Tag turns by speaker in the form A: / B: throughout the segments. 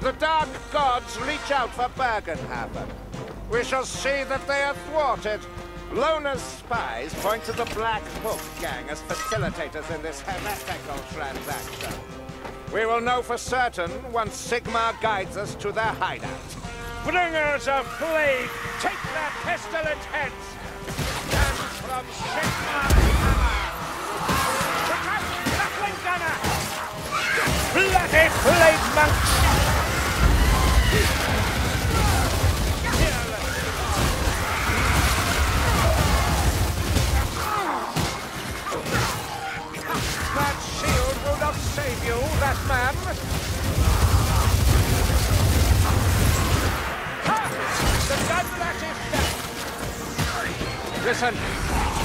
A: The Dark Gods reach out for Bergenhaven. We shall see that they are thwarted. Lohner's spies point to the Black Hook Gang as facilitators in this heretical transaction. We will know for certain once Sigmar guides us to their hideout. Bringers of plague, take their pestilent heads! And from Sigmar Hammer! Bloody plague monks! Save you, that man! Ha! The gun that is dead! Listen,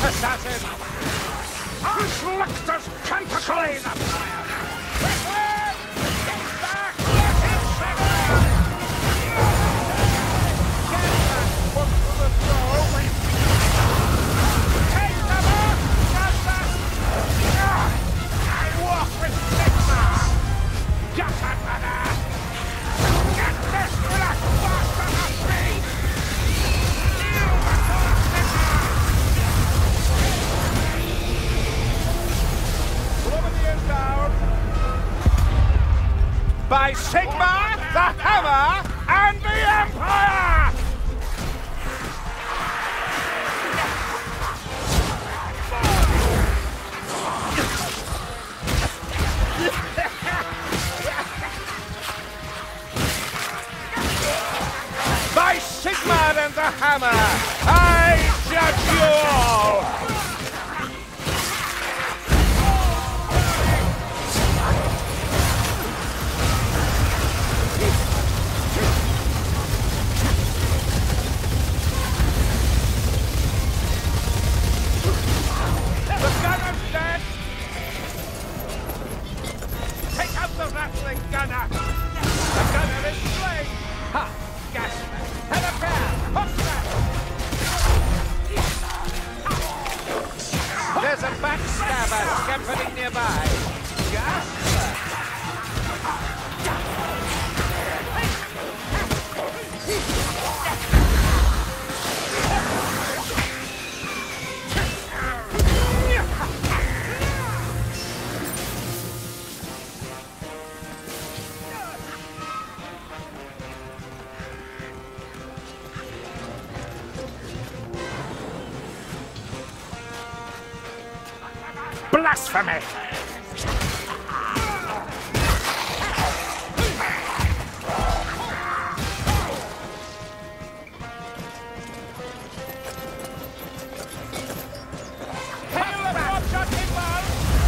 A: assassin! Schluchters can't the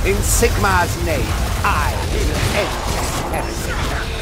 B: In Sigmar's name, I will end this heresy.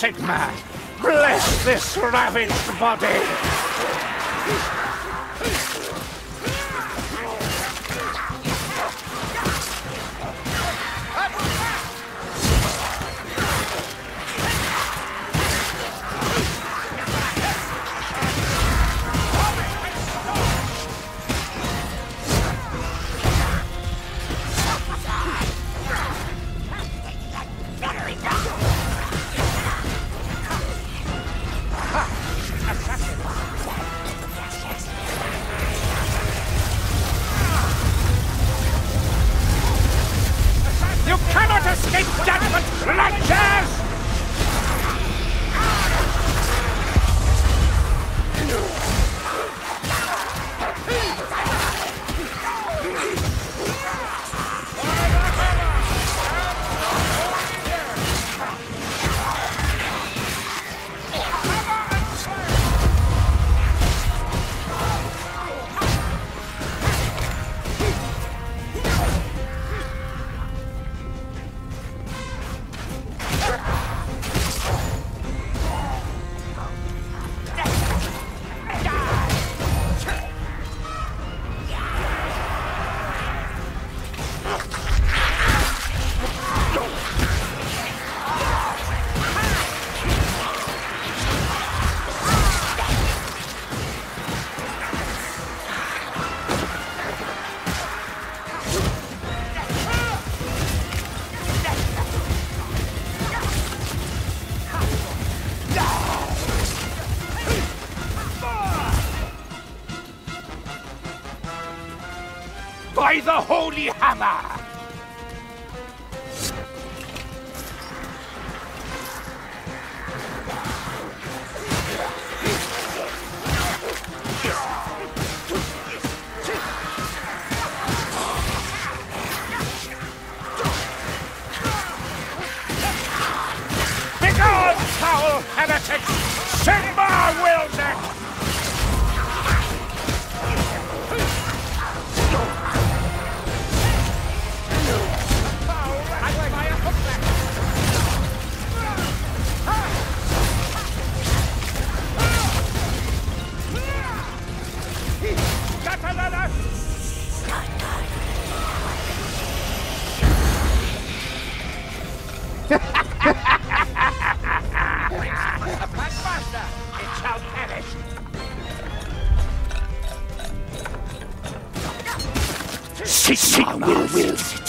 A: Holy Sigmar! Bless this ravaged body!
C: By the Holy Hammer! Begone, foul heretics! Sigmar will. will.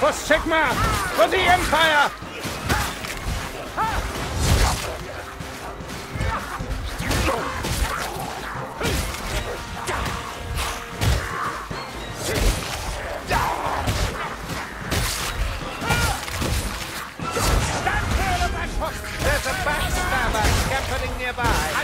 A: For Sigmar! For the Empire! There's a backstabber scampering nearby.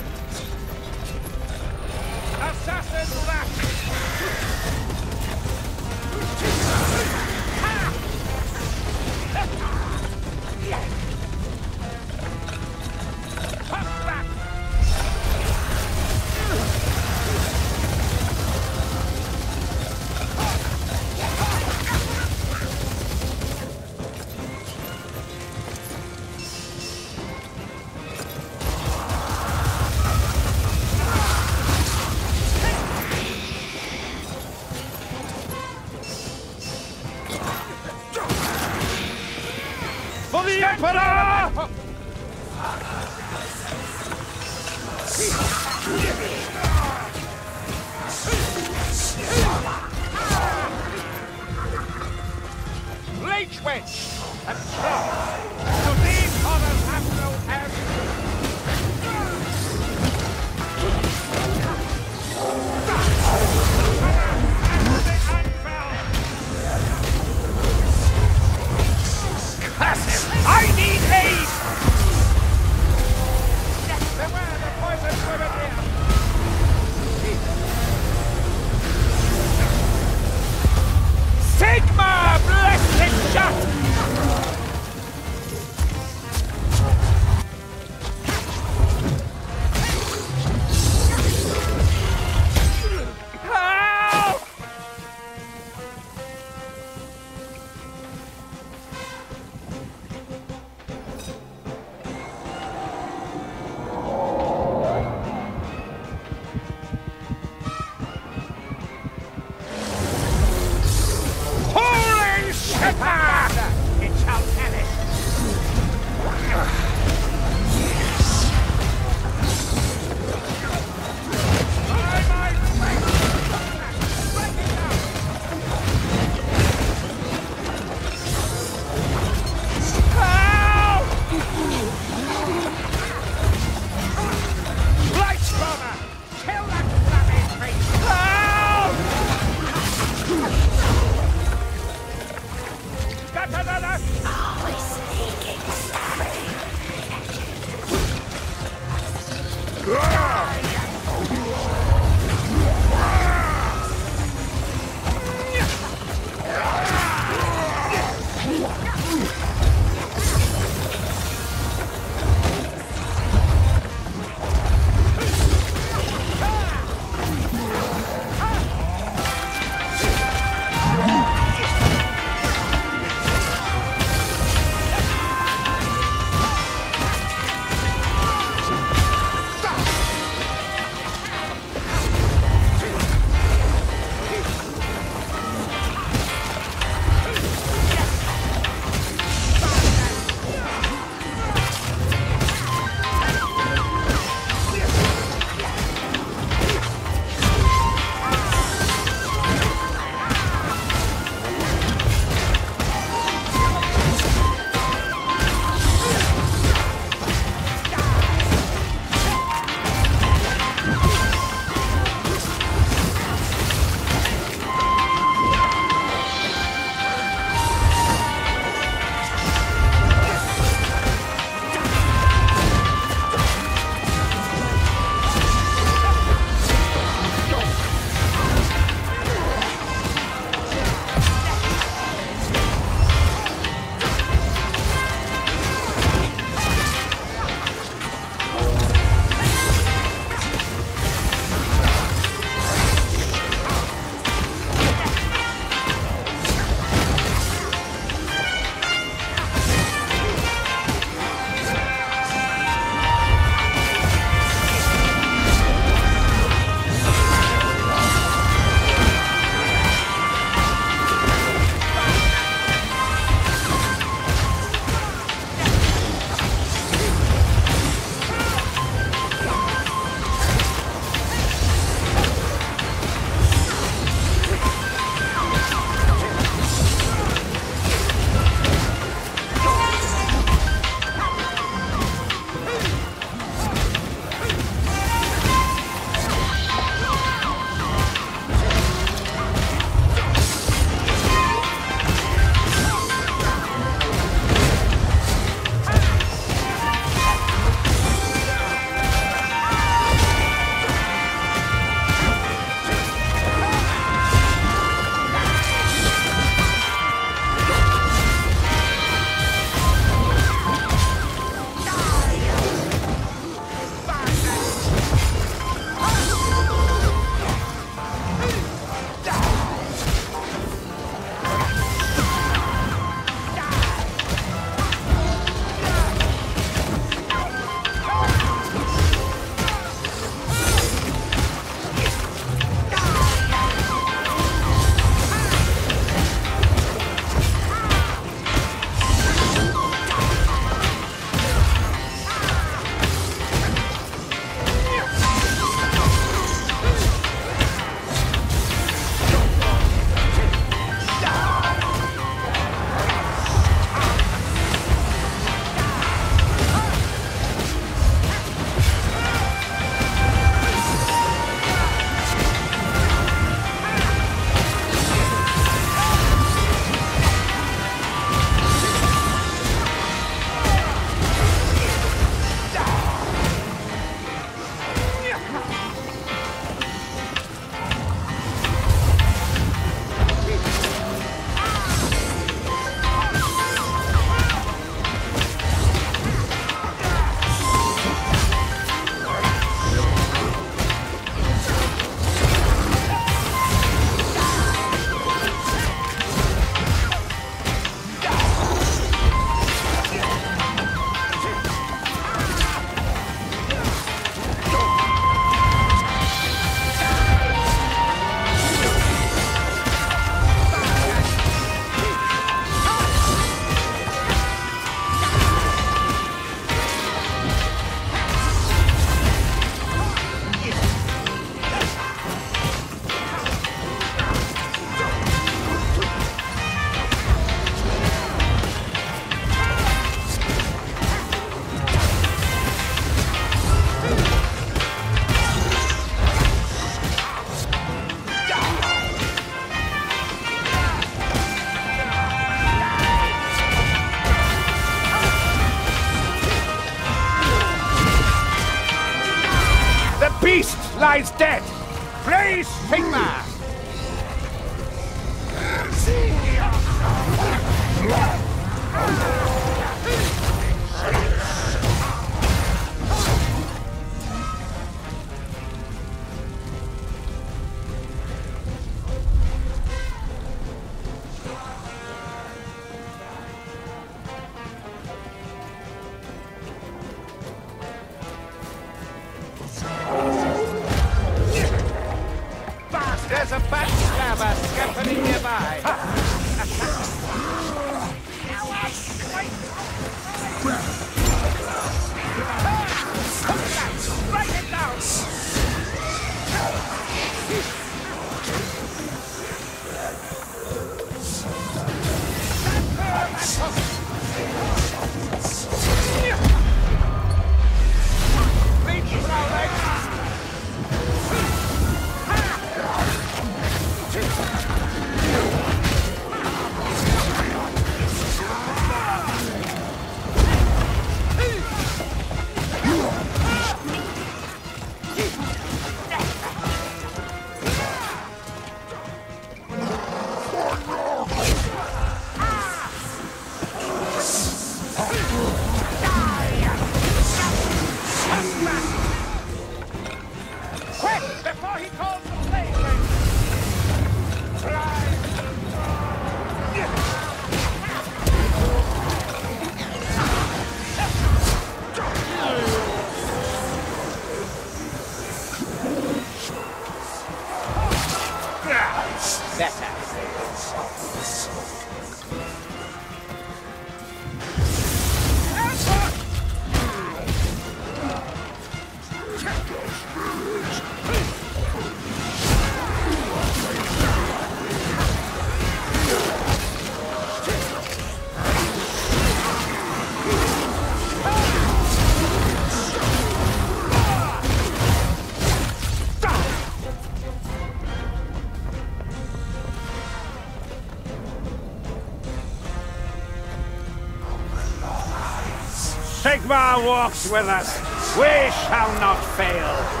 C: Sigmar walks with us. We shall not fail.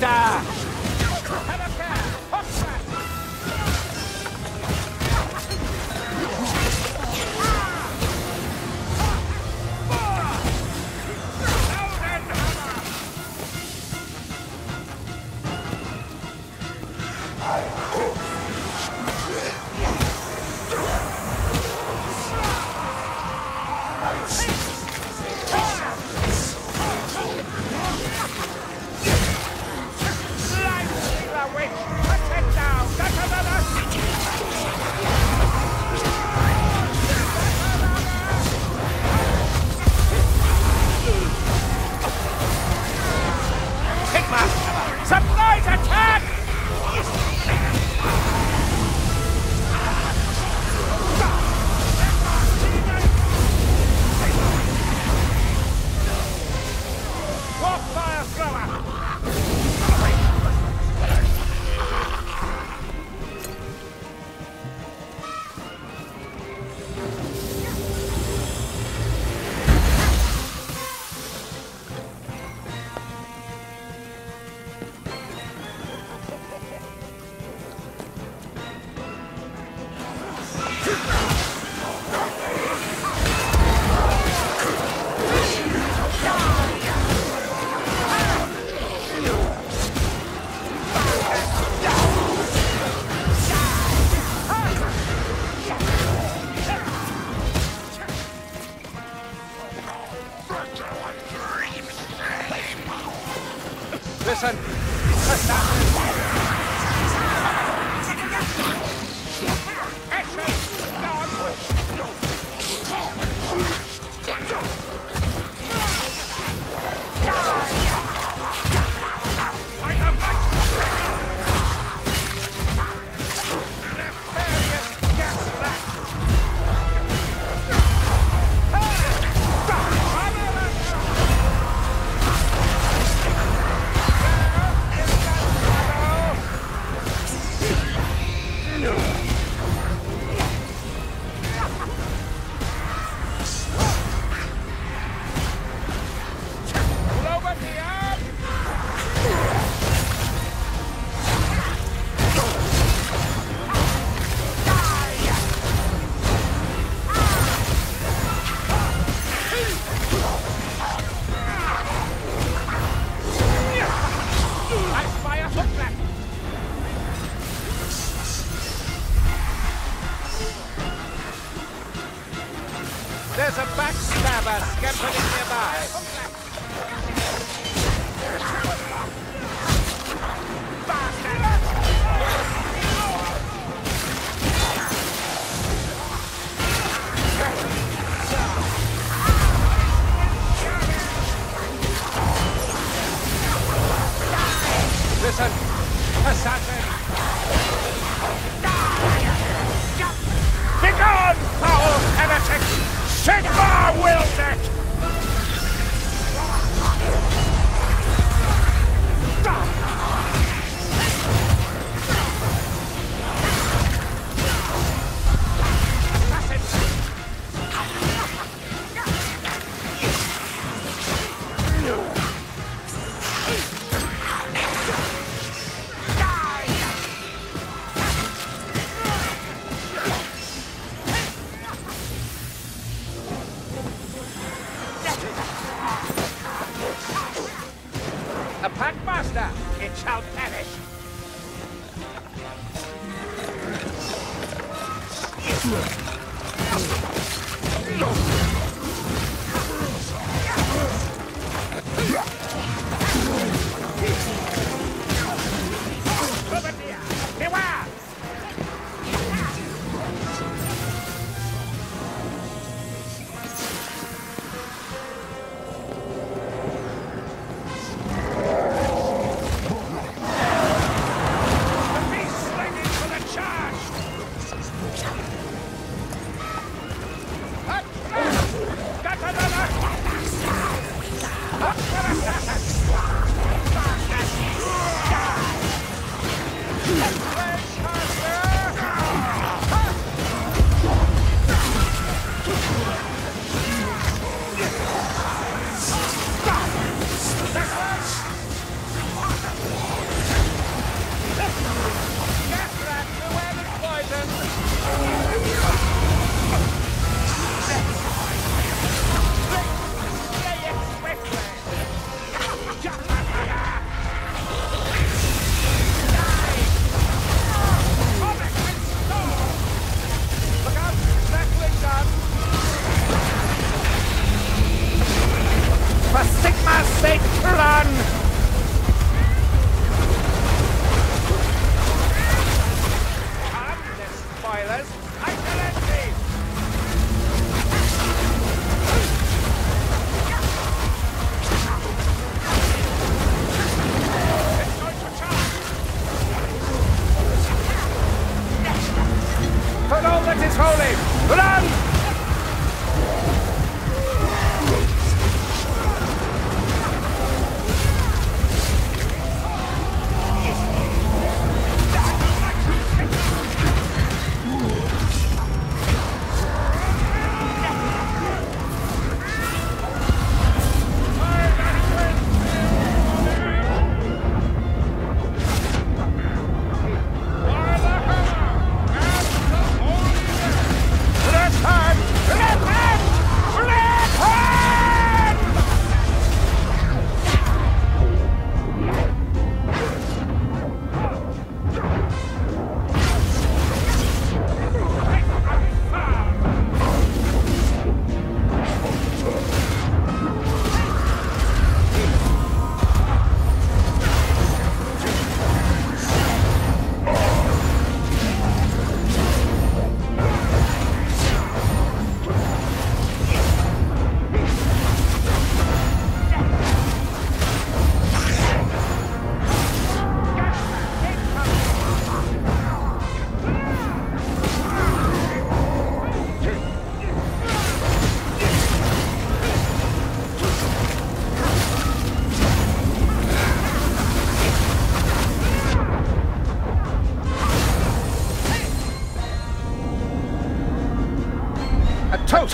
A: water!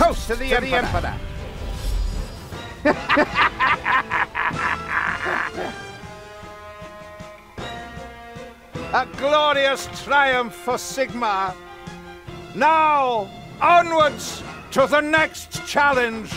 A: Toast, to the, Emperor. Emperor. A glorious triumph for Sigmar. Now, onwards to the next challenge.